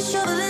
shovel